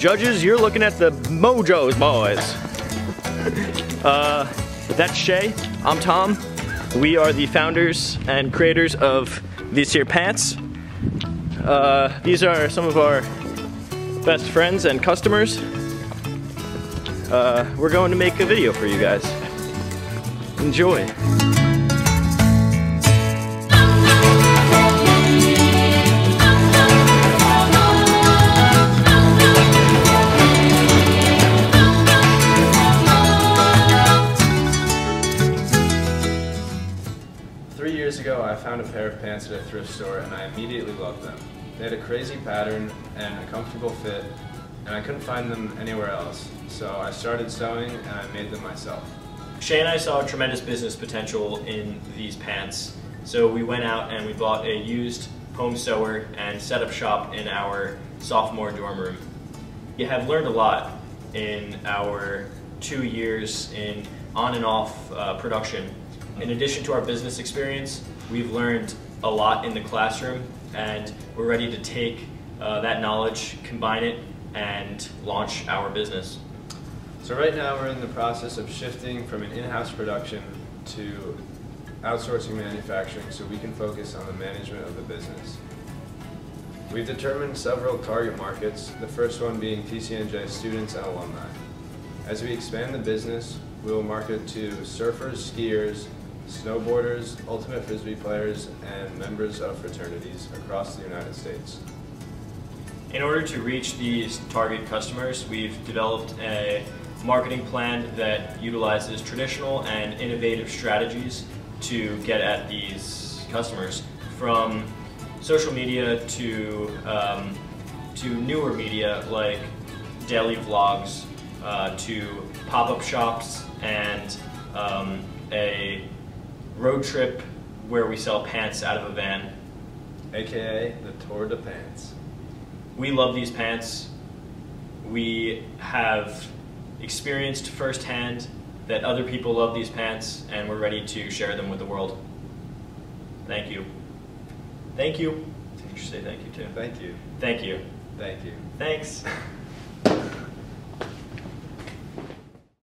judges, you're looking at the Mojos boys. uh, that's Shay. I'm Tom. We are the founders and creators of these here pants. Uh, these are some of our best friends and customers. Uh, we're going to make a video for you guys. Enjoy. Years ago, I found a pair of pants at a thrift store and I immediately loved them. They had a crazy pattern and a comfortable fit, and I couldn't find them anywhere else. So I started sewing and I made them myself. Shay and I saw tremendous business potential in these pants, so we went out and we bought a used home sewer and set up shop in our sophomore dorm room. We have learned a lot in our two years in on and off uh, production. In addition to our business experience, we've learned a lot in the classroom and we're ready to take uh, that knowledge, combine it, and launch our business. So right now we're in the process of shifting from an in-house production to outsourcing manufacturing so we can focus on the management of the business. We've determined several target markets, the first one being TCNJ students and alumni. As we expand the business, we will market to surfers, skiers, snowboarders, ultimate frisbee players, and members of fraternities across the United States. In order to reach these target customers, we've developed a marketing plan that utilizes traditional and innovative strategies to get at these customers, from social media to um, to newer media like daily vlogs, uh, to pop-up shops, and um, a road trip where we sell pants out of a van. AKA the Tour de Pants. We love these pants. We have experienced firsthand that other people love these pants and we're ready to share them with the world. Thank you. Thank you. You should say thank you too. Thank you. Thank you. Thank you. Thanks.